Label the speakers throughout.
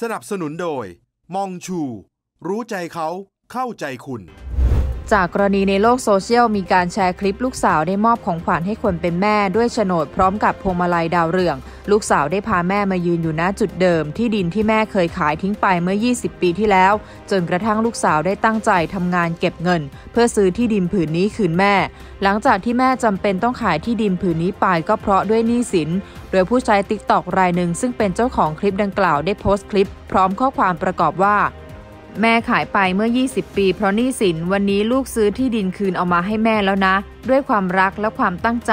Speaker 1: สนับสนุนโดย มองชู รู้ใจเขาเข้าใจคุณ
Speaker 2: จากกรณีในโลกโซเชียลมีการแชร์คลิปลูกสาวได้มอบของขวัญให้คนเป็นแม่ด้วยโฉนดพร้อมกับพวงมาลัยดาวเรือง ลูกสาวได้พาแม่มายืนอยู่ณจุดเดิม ที่ดินที่แม่เคยขายทิ้งไปเมื่อ 20 ปีที่แล้ว จนกระทั่งลูกสาวได้ตั้งใจทำงานเก็บเงิน เพื่อซื้อที่ดินผืนนี้คืนแม่ หลังจากที่แม่จำเป็นต้องขายที่ดินผืนนี้ไปก็เพราะด้วยหนี้สินโดยผู้ใช้ TikTok รายหนึ่งซึ่งเป็นเจ้าของคลิปดังกล่าวได้โพสต์คลิป พร้อมข้อความประกอบว่า แม่ขายไปเมื่อ 20 ปี เพราะหนี้สินวันนี้ลูกซื้อที่ดินคืนเอามาให้แม่แล้วนะ ด้วยความรักและความตั้งใจ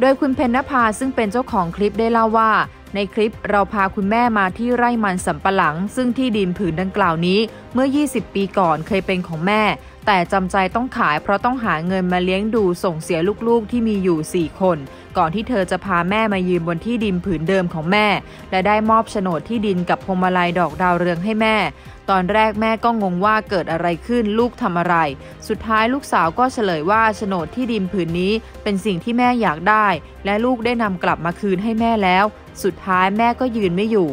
Speaker 2: โดยคุณเพนนภาซึ่งเป็นเจ้าของคลิปได้เล่าว่า ในคลิปเราพาคุณแม่มาที่ไร่มันสำปะหลัง ซึ่งที่ดินผืนดังกล่าวนี้เมื่อ 20 ปีก่อนเคยเป็นของแม่ แต่จำใจต้องขายเพราะต้องหาเงินมาเลี้ยงดูส่งเสียลูกๆที่มีอยู่ 4 คน ก่อนที่เธอจะพาแม่มายืนบนที่ดินผืนเดิมของแม่ และได้มอบโฉนดที่ดินกับพวงมาลัยดอกดาวเรืองให้แม่ ตอนแรกแม่ก็งงว่าเกิดอะไรขึ้นลูกทำอะไร สุดท้ายลูกสาวก็เฉลยว่าโฉนดที่ดินผืนนี้เป็นสิ่งที่แม่อยากได้ และลูกได้นำกลับมาคืนให้แม่แล้ว สุดท้ายแม่ก็ยืนไม่อยู่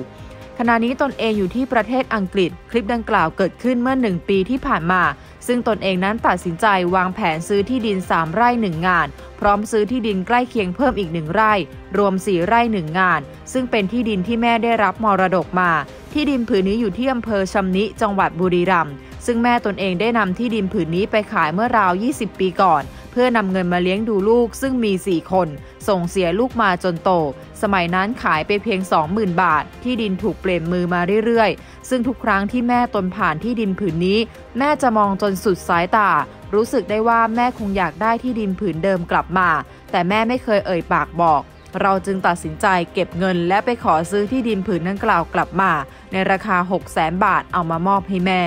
Speaker 2: ขณะนี้ตนเองอยู่ที่ประเทศอังกฤษ คลิปดังกล่าวเกิดขึ้นเมื่อหนึ่งปีที่ผ่านมา ซึ่งตนเองนั้นตัดสินใจวางแผนซื้อที่ดิน 3 ไร่ 1 งาน พร้อมซื้อที่ดินใกล้เคียงเพิ่มอีกหนึ่งไร่ รวม 4 ไร่ 1 งาน ซึ่งเป็นที่ดินที่แม่ได้รับมรดกมา ที่ดินผืนนี้อยู่ที่อำเภอชำนิ จังหวัดบุรีรัมย์ซึ่งแม่ตนเองได้นำที่ดินผืนนี้ไปขายเมื่อราว 20 ปีก่อน พื่อนำเงินมาเลี้ยงดูลูกซึ่งมี 4 คน ส่งเสียลูกมาจนโต สมัยนั้นขายไปเพียง 20,000 บาท ที่ดินถูกเปลี่ยนมือมาเรื่อยๆ ซึ่งทุกครั้งที่แม่ตนผ่านที่ดินผืนนี้ แม่จะมองจนสุดสายตา รู้สึกได้ว่าแม่คงอยากได้ที่ดินผืนเดิมกลับมา แต่แม่ไม่เคยเอ่ยปากบอกเราจึงตัดสินใจเก็บเงินและไปขอซื้อที่ดินผืนดังกล่าวกลับมา ในราคา 6 0 0 0 0 0บาทเอามามอบให้แม่